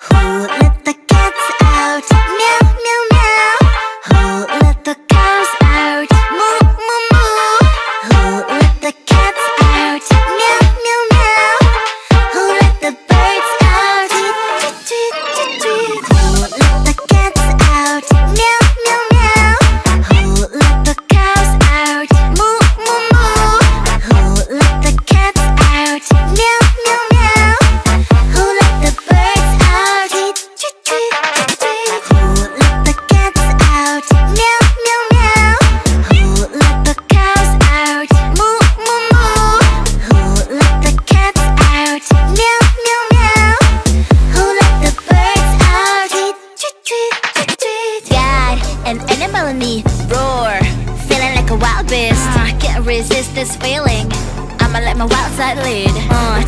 Who felony Roar, feeling like a wild beast. Uh, Can't resist this feeling. I'ma let my wild side lead. Uh, It's taking over